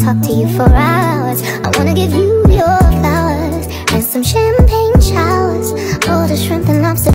talk to you for hours. I wanna give you your flowers And some champagne showers. All the shrimp and lobster